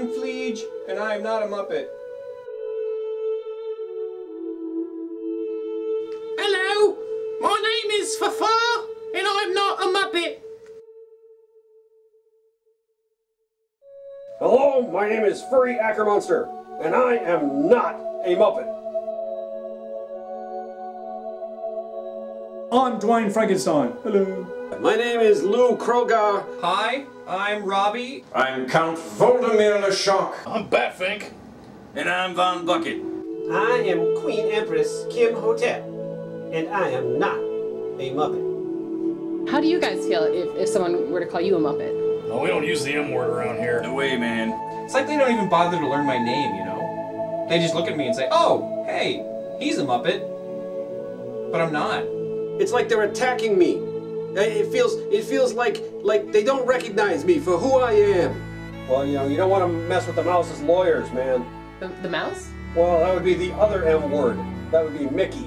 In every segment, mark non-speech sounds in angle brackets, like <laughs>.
I'm Fleege, and I am not a Muppet. Hello, my name is Fafar, and I'm not a Muppet. Hello, my name is Furry Ackermonster, and I am not a Muppet. I'm Dwayne Frankenstein. Hello. My name is Lou Kroger. Hi, I'm Robbie. I'm Count Voldemir LeShock. I'm Batfink. And I'm Von Bucket. I am Queen Empress Kim Hotep, and I am not a Muppet. How do you guys feel if, if someone were to call you a Muppet? Oh, we don't use the M word around here. No way, man. It's like they don't even bother to learn my name, you know? They just look at me and say, oh, hey, he's a Muppet. But I'm not. It's like they're attacking me. It feels it feels like like they don't recognize me for who I am. Well, you know, you don't want to mess with the mouse's lawyers, man. The, the mouse? Well, that would be the other M word. That would be Mickey.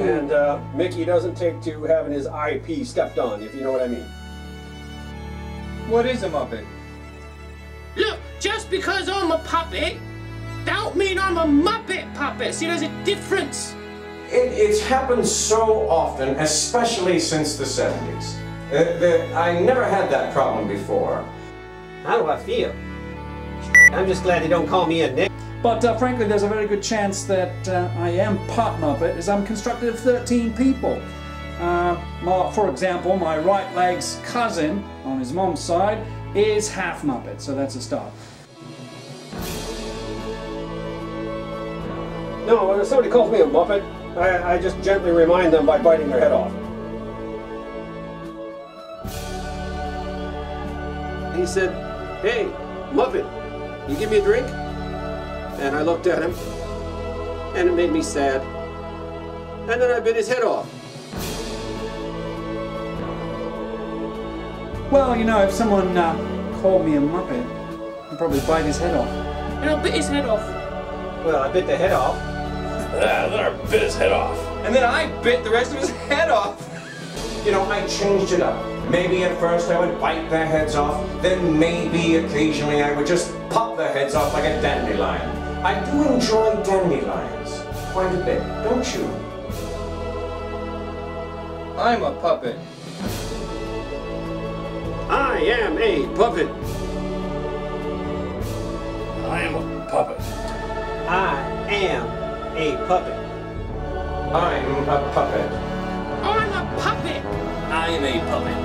And uh, Mickey doesn't take to having his IP stepped on, if you know what I mean. What is a Muppet? Look, just because I'm a puppet, don't mean I'm a Muppet puppet. See, there's a difference. It, it's happened so often, especially since the 70s. Uh, that I never had that problem before. How do I feel? I'm just glad they don't call me a Nick. But uh, frankly, there's a very good chance that uh, I am part Muppet, as I'm constructed of 13 people. Uh, my, for example, my right leg's cousin on his mom's side is half Muppet, so that's a start. No, when somebody calls me a Muppet, I, I just gently remind them by biting their head off. He said, Hey, Muppet, you give me a drink? And I looked at him, and it made me sad. And then I bit his head off. Well, you know, if someone uh, called me a Muppet, I'd probably bite his head off. And I'll bit his head off. Well, I bit the head off. Ah, then I bit his head off. And then I bit the rest of his head off. You know, I changed it up. Maybe at first I would bite their heads off, then maybe occasionally I would just pop their heads off like a dandelion. I do enjoy dandelions quite a bit, don't you? I'm a puppet. I am a puppet. I am a puppet. I am a puppet. I'm a puppet. I'm a puppet. I am a puppet.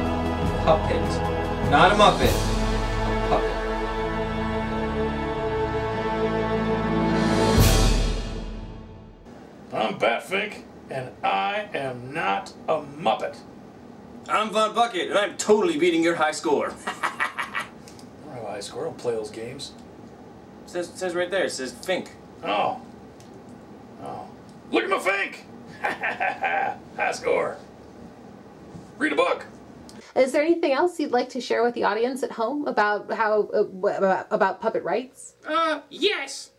Puppet. Not a Muppet. Puppet. I'm Batfink, and I am not a Muppet. I'm Von Bucket, and I'm totally beating your high score. I don't have a high score. I don't play those games. says says right there. It says Fink. Oh. Look at my Fink! <laughs> high score. Read a book. Is there anything else you'd like to share with the audience at home about how uh, about, about puppet rights? Uh, yes.